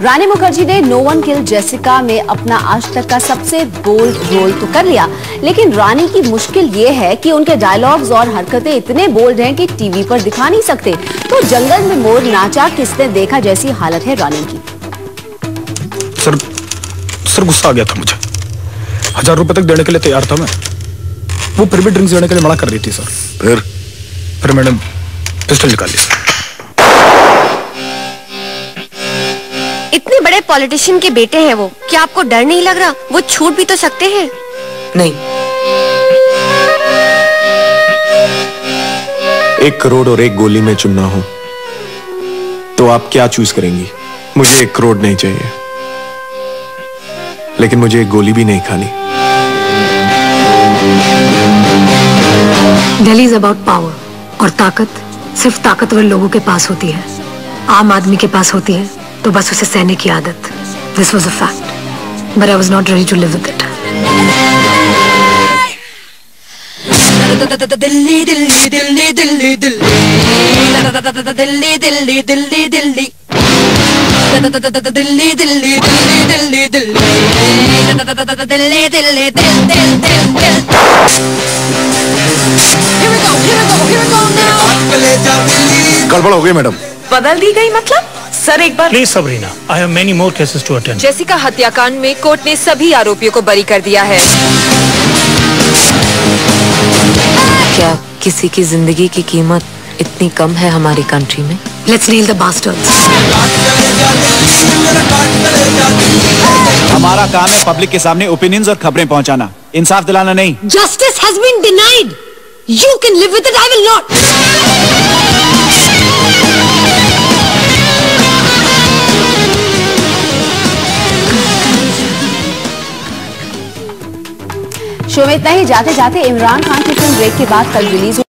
रानी मुखर्जी ने no one किल Jessica में अपना आज तक का सबसे बोल्ड रोल तो कर लिया। लेकिन रानी की मुश्किल ये है कि उनके डायलॉग्स और हरकतें इतने बोल्ड हैं कि टीवी पर दिखा नहीं सकते। तो जंगल में मोर नाचा किसने देखा जैसी हालत है रानी की? सर सर गुस्सा आ गया था मुझे। हज़ार रुपए तक देने के लिए तैयार था मैं। वो फिर भी ड्रिंक्स देने के लिए मना कर रही थी सर। फिर? फिर मैंने पिस्टल निकाल ली सर। इतने बड़े पॉलिटिशियन के बेटे हैं वो। क्या आपको डर नहीं लग रहा? वो छूट भी तो सकते हैं। नहीं। एक करोड़ और एक गोली में चुनना हो। तो आप क्या चूज़ करेंगी? मुझे एक करोड़ नहीं चाहिए। लेकिन मुझे एक गोली भी नहीं खानी। दिल्ली इज़ अबाउट पावर और ताकत। सिर्फ़ ताकतवर लोगों के पास होती है। आम आदमी के पास होती है। तो बस उसे सहने की आदत। This was a fact but I was not ready to live with it Delhi Delhi Delhi Delhi Delhi Delhi Delhi. Delhi Delhi Delhi Delhi. Delhi Delhi Delhi Delhi Delhi. गड़बड़ हो गई मैडम। बदल दी गई मतलब? सर एक बार please Sabrina I have many more cases to attend Jessica हत्याकांड में court ने सभी आरोपियों को बरी कर दिया है। क्या किसी की ज़िंदगी की कीमत इतनी कम है हमारी कंट्री में? लेट्स नील द बास्टर्ड्स हमारा काम है पब्लिक के सामने ओपिनियंस और खबरें पहुंचाना। इंसाफ दिलाना नहीं। Justice has been denied you can live with it I will not show में इतना ही। जाते जाते इमरान खान की फ़िल्म ब्रेक के बाद कल रिलीज़